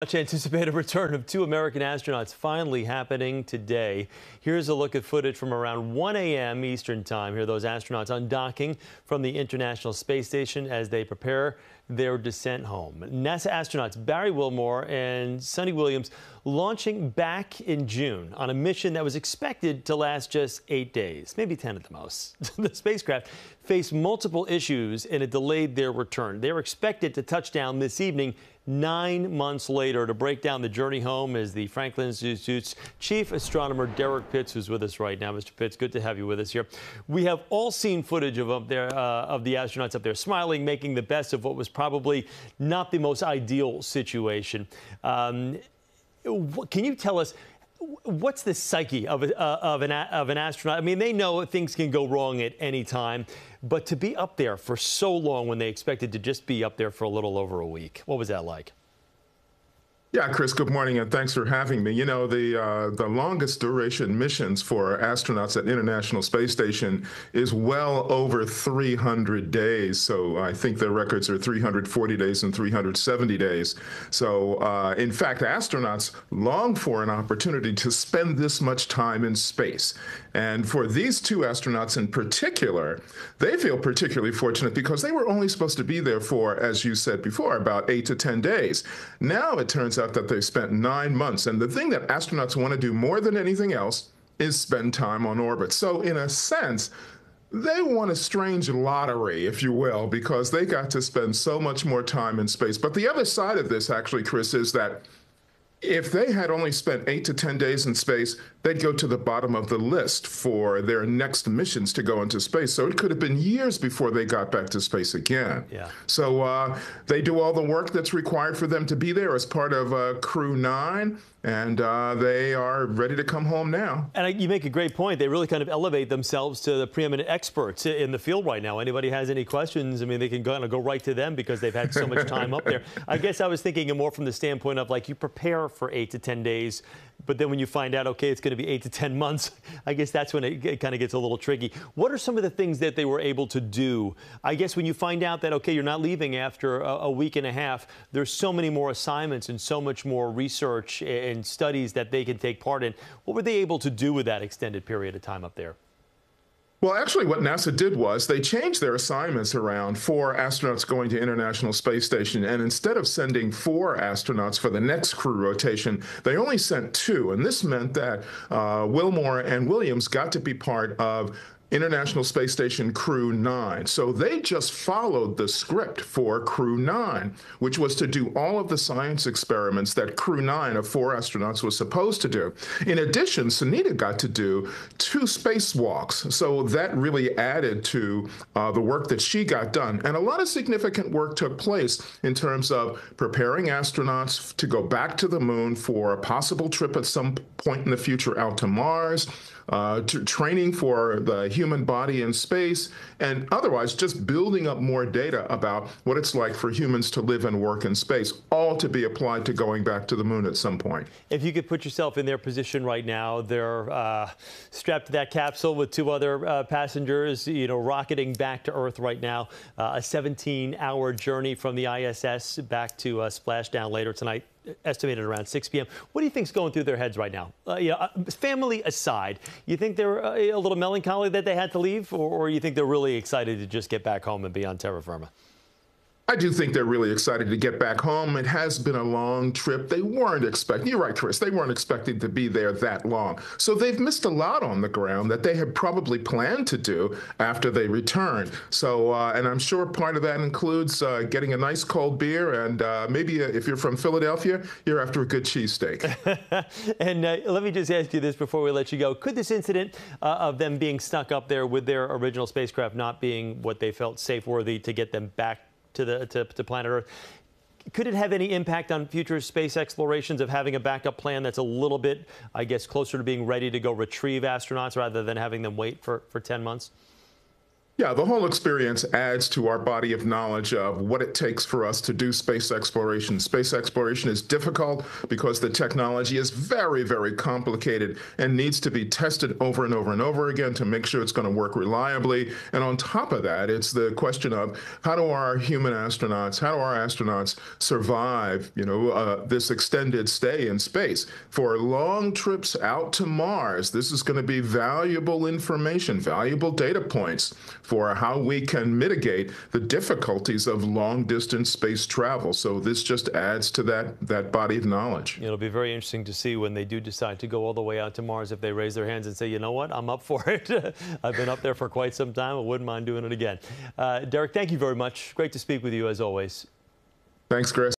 Much anticipated return of two American astronauts finally happening today. Here's a look at footage from around 1 a.m. Eastern Time. Here are those astronauts undocking from the International Space Station as they prepare their descent home. NASA astronauts Barry Wilmore and Suni Williams launching back in June on a mission that was expected to last just eight days, maybe 10 at the most. the spacecraft faced multiple issues and it delayed their return. They were expected to touch down this evening nine months later. To break down the journey home is the Franklin Institute's chief astronomer, Derrick Pitts, who's with us right now. Mr. Pitts, good to have you with us here. We have all seen footage of up there uh, of the astronauts up there smiling, making the best of what was probably not the most ideal situation. Um, can you tell us what's the psyche of, uh, of, an, of an astronaut? I mean, they know things can go wrong at any time, but to be up there for so long when they expected to just be up there for a little over a week, what was that like? Yeah, Chris, good morning and thanks for having me. You know, the uh, the longest duration missions for astronauts at International Space Station is well over 300 days. So I think their records are 340 days and 370 days. So uh, in fact, astronauts long for an opportunity to spend this much time in space. And for these two astronauts in particular, they feel particularly fortunate because they were only supposed to be there for, as you said before, about eight to 10 days. Now it turns out that they spent nine months. And the thing that astronauts want to do more than anything else is spend time on orbit. So, in a sense, they won a strange lottery, if you will, because they got to spend so much more time in space. But the other side of this, actually, Chris, is that if they had only spent eight to 10 days in space, they'd go to the bottom of the list for their next missions to go into space. So it could have been years before they got back to space again. Yeah. So uh, they do all the work that's required for them to be there as part of uh, Crew 9 and uh, they are ready to come home now. And you make a great point. They really kind of elevate themselves to the preeminent experts in the field right now. Anybody has any questions, I mean, they can kind of go right to them because they've had so much time up there. I guess I was thinking more from the standpoint of like you prepare for eight to 10 days, but then when you find out, okay, it's going to be eight to 10 months, I guess that's when it, it kind of gets a little tricky. What are some of the things that they were able to do? I guess when you find out that, okay, you're not leaving after a, a week and a half, there's so many more assignments and so much more research and studies that they can take part in. What were they able to do with that extended period of time up there? Well, actually, what NASA did was they changed their assignments around for astronauts going to International Space Station. And instead of sending four astronauts for the next crew rotation, they only sent two. And this meant that uh, Wilmore and Williams got to be part of International Space Station Crew 9. So they just followed the script for Crew 9, which was to do all of the science experiments that Crew 9 of four astronauts was supposed to do. In addition, Sunita got to do two spacewalks. So that really added to uh, the work that she got done. And a lot of significant work took place in terms of preparing astronauts to go back to the moon for a possible trip at some point in the future out to Mars uh, training for the human body in space, and otherwise just building up more data about what it's like for humans to live and work in space, all to be applied to going back to the moon at some point. If you could put yourself in their position right now, they're uh, strapped to that capsule with two other uh, passengers, you know, rocketing back to Earth right now, uh, a 17-hour journey from the ISS back to splashdown later tonight estimated around 6 p.m. What do you think's going through their heads right now? Uh, uh, family aside, you think they're uh, a little melancholy that they had to leave, or, or you think they're really excited to just get back home and be on terra firma? I do think they're really excited to get back home. It has been a long trip. They weren't expecting, you're right, Chris, they weren't expecting to be there that long. So they've missed a lot on the ground that they had probably planned to do after they returned. So, uh, and I'm sure part of that includes uh, getting a nice cold beer. And uh, maybe uh, if you're from Philadelphia, you're after a good cheesesteak. and uh, let me just ask you this before we let you go. Could this incident uh, of them being stuck up there with their original spacecraft not being what they felt safe worthy to get them back to the to, to planet Earth. Could it have any impact on future space explorations of having a backup plan that's a little bit, I guess, closer to being ready to go retrieve astronauts rather than having them wait for, for 10 months? Yeah, the whole experience adds to our body of knowledge of what it takes for us to do space exploration. Space exploration is difficult because the technology is very, very complicated and needs to be tested over and over and over again to make sure it's going to work reliably. And on top of that, it's the question of how do our human astronauts, how do our astronauts survive, you know, uh, this extended stay in space? For long trips out to Mars, this is going to be valuable information, valuable data points for how we can mitigate the difficulties of long distance space travel. So this just adds to that, that body of knowledge. It'll be very interesting to see when they do decide to go all the way out to Mars if they raise their hands and say, you know what, I'm up for it. I've been up there for quite some time. I wouldn't mind doing it again. Uh, Derrick, thank you very much. Great to speak with you as always. Thanks, Chris.